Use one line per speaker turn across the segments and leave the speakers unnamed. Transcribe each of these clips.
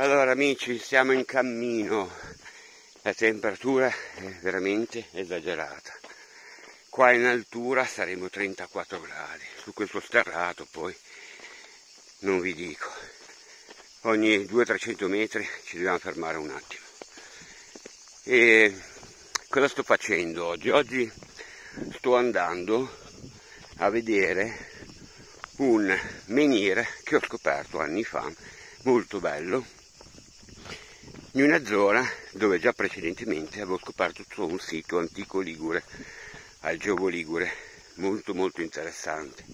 Allora amici, siamo in cammino, la temperatura è veramente esagerata. Qua in altura saremo 34 gradi, su questo sterrato poi non vi dico. Ogni 200-300 metri ci dobbiamo fermare un attimo. E cosa sto facendo oggi? Oggi sto andando a vedere un menhir che ho scoperto anni fa, molto bello, in una zona dove già precedentemente avevo scoperto un sito antico ligure al Giovo Ligure, molto molto interessante.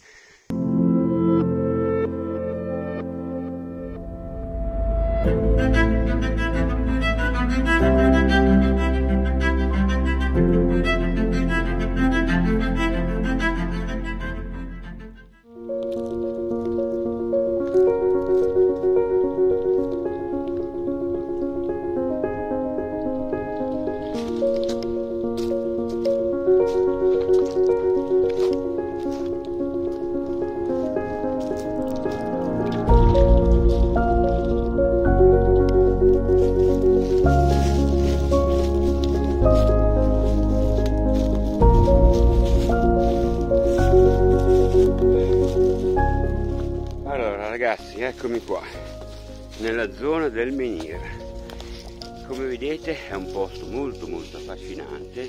Ragazzi eccomi qua nella zona del menhir come vedete è un posto molto molto affascinante.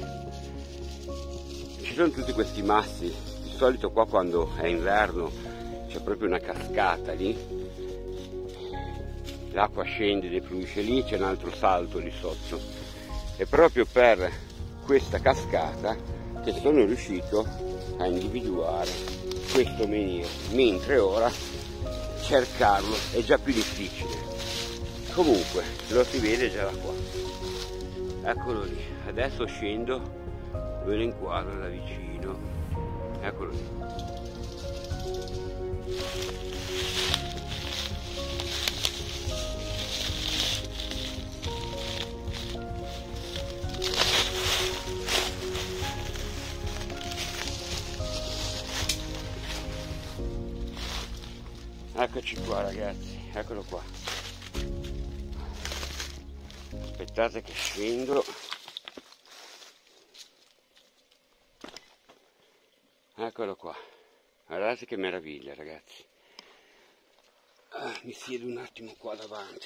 Ci sono tutti questi massi di solito qua quando è inverno c'è proprio una cascata lì. L'acqua scende defluisce lì c'è un altro salto lì sotto. E proprio per questa cascata che sono riuscito a individuare questo menhir mentre ora cercarlo è già più difficile. Comunque lo si vede già da qua. Eccolo lì. Adesso scendo, ve lo inquadro da vicino. Eccolo lì. Eccoci qua ragazzi, eccolo qua. Aspettate che scendo. Eccolo qua. Guardate che meraviglia ragazzi. Ah, mi siedo un attimo qua davanti.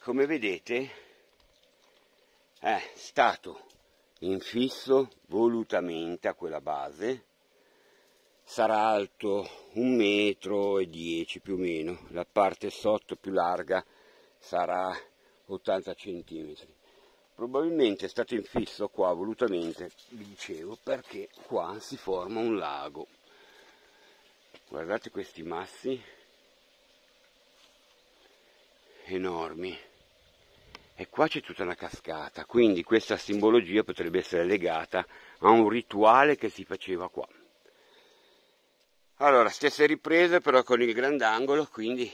Come vedete è stato infisso volutamente a quella base sarà alto un metro e dieci più o meno, la parte sotto più larga sarà 80 centimetri. Probabilmente è stato infisso qua volutamente, vi dicevo, perché qua si forma un lago. Guardate questi massi enormi e qua c'è tutta una cascata, quindi questa simbologia potrebbe essere legata a un rituale che si faceva qua. Allora, stesse riprese però con il grandangolo, quindi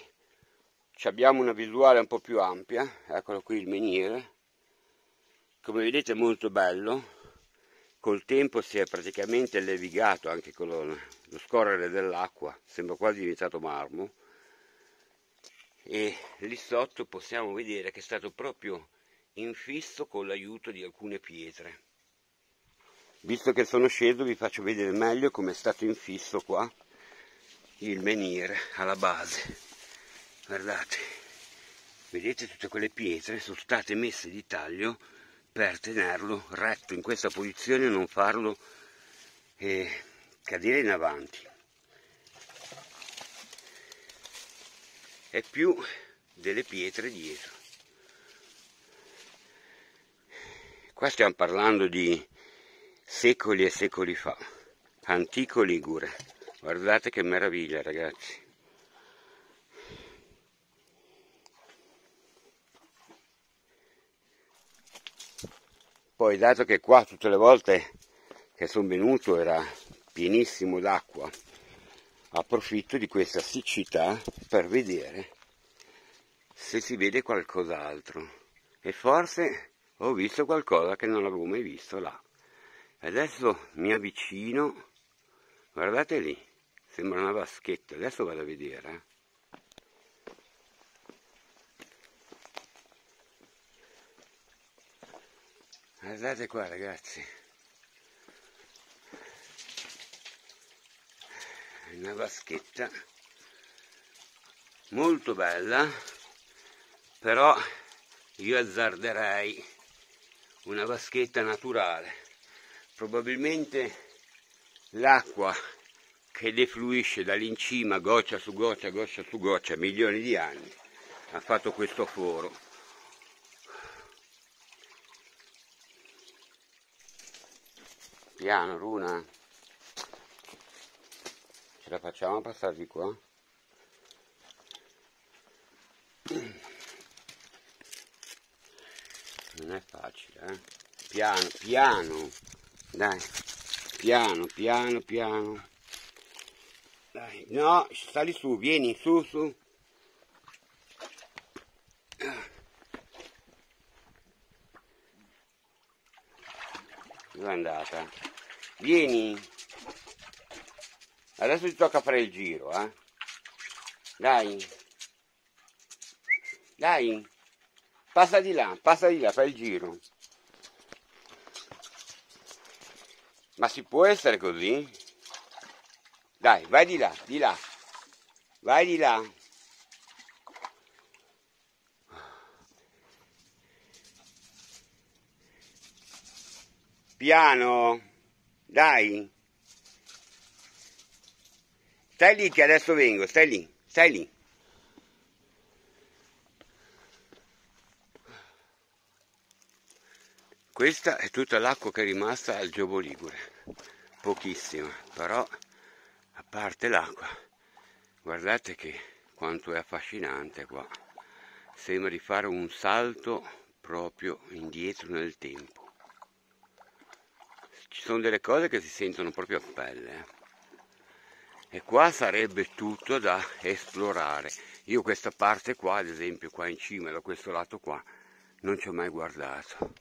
abbiamo una visuale un po' più ampia, eccolo qui il meniere, come vedete è molto bello, col tempo si è praticamente levigato anche con lo, lo scorrere dell'acqua, sembra quasi diventato marmo, e lì sotto possiamo vedere che è stato proprio infisso con l'aiuto di alcune pietre. Visto che sono sceso vi faccio vedere meglio come è stato infisso qua il menhir alla base. Guardate vedete tutte quelle pietre? Sono state messe di taglio per tenerlo retto in questa posizione e non farlo eh, cadere in avanti. E più delle pietre dietro. Qua stiamo parlando di secoli e secoli fa antico ligure Guardate che meraviglia ragazzi. Poi dato che qua tutte le volte che sono venuto era pienissimo d'acqua, approfitto di questa siccità per vedere se si vede qualcos'altro. E forse ho visto qualcosa che non avevo mai visto là. Adesso mi avvicino, guardate lì, Sembra una vaschetta, adesso vado a vedere. Eh. Guardate qua ragazzi, è una vaschetta molto bella, però io azzarderei una vaschetta naturale, probabilmente l'acqua che defluisce dall'incima goccia su goccia, goccia su goccia, milioni di anni, ha fatto questo foro. Piano, Runa. Ce la facciamo a passare di qua? Non è facile, eh? Piano, piano. Dai, piano, piano, piano. Dai, no, sali su, vieni, su, su. Dove è andata? Vieni. Adesso ti tocca fare il giro, eh. Dai. Dai. Passa di là, passa di là, fai il giro. Ma si può essere così? Dai, vai di là, di là. Vai di là. Piano. Dai. Stai lì che adesso vengo, stai lì, stai lì. Questa è tutta l'acqua che è rimasta al Giobo Ligure, pochissima, però parte l'acqua, guardate che quanto è affascinante qua, sembra di fare un salto proprio indietro nel tempo. Ci sono delle cose che si sentono proprio a pelle. Eh. E qua sarebbe tutto da esplorare. Io questa parte qua, ad esempio qua in cima, da questo lato qua, non ci ho mai guardato.